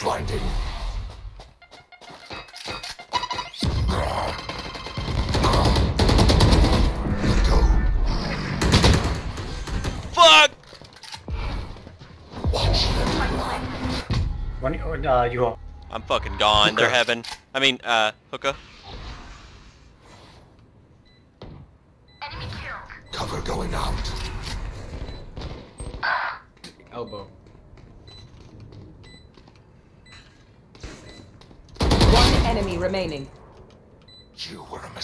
Blinding. Go. Fuck! Watch them. One, uh, you I'm fucking gone. They're Hookah. heaven. I mean, uh, hookah. Cover going out. Elbow. Enemy remaining. You were a